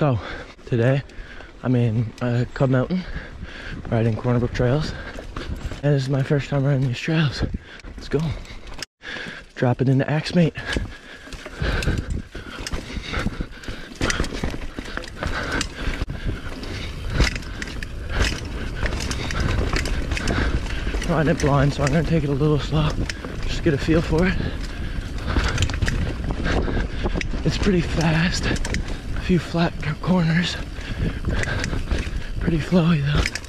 So, today I'm in uh, Cub Mountain riding Corner Brook trails. And this is my first time riding these trails. Let's go. Drop it into Axemate. Riding it blind, so I'm gonna take it a little slow. Just get a feel for it. It's pretty fast. Few flat corners. Pretty flowy though.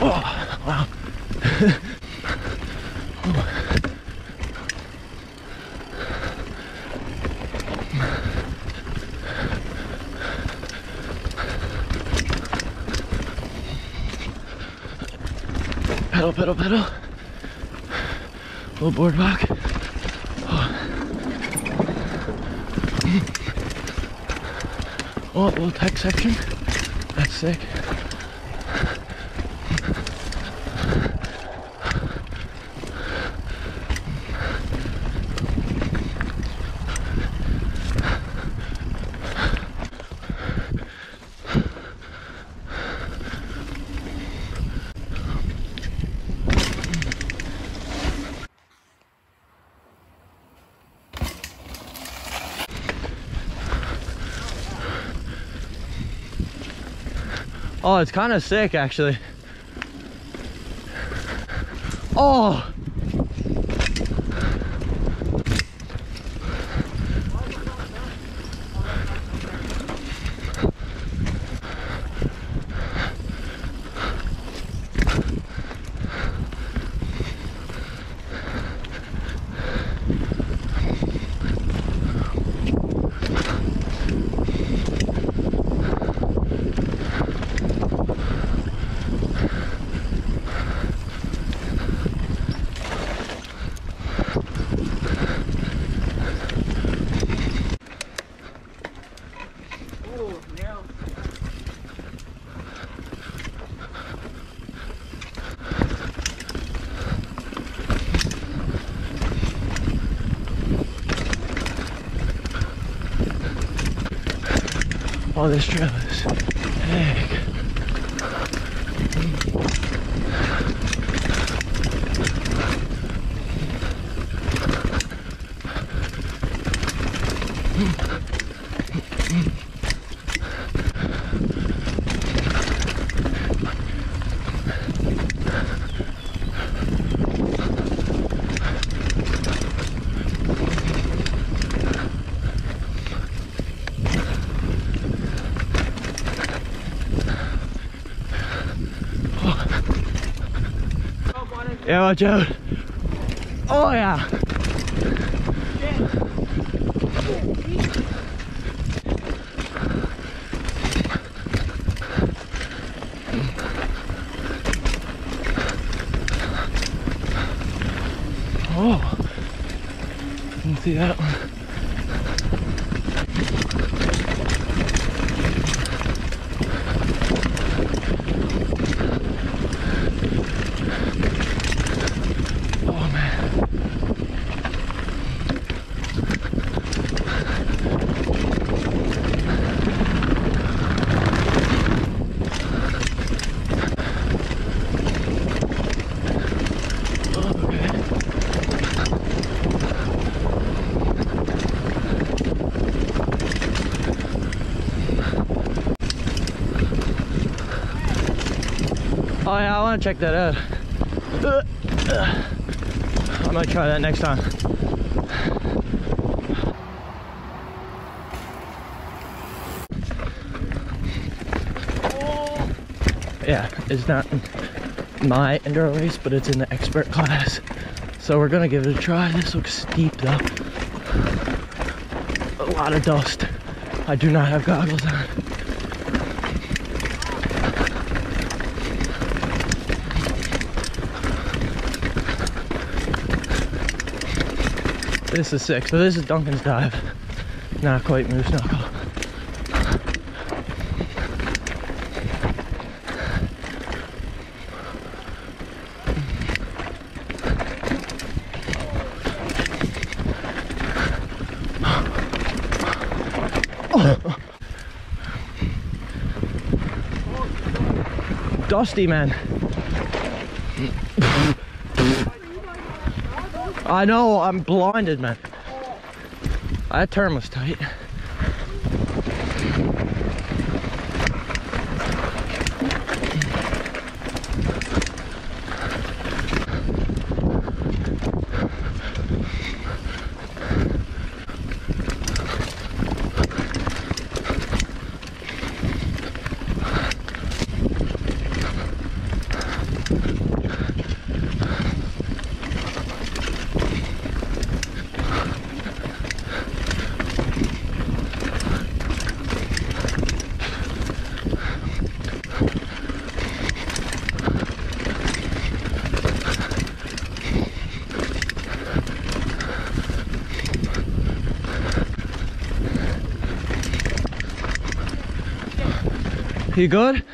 Oh, wow. pedal, pedal, pedal. Little boardwalk. Oh, a little tech section. That's sick. Oh, it's kind of sick actually. Oh! Oh, this trail is heck. Yeah, watch out. Oh yeah. Oh, didn't see that one. Oh man. Oh, okay. Oh I want to check that out. I might try that next time. yeah, it's not my enduro race, but it's in the expert class. So we're gonna give it a try. This looks steep though. A lot of dust. I do not have goggles on. This is sick. So this is Duncan's dive. Not quite Moose Knuckle. Dusty, man. I know, I'm blinded, man. That turn was tight. You good?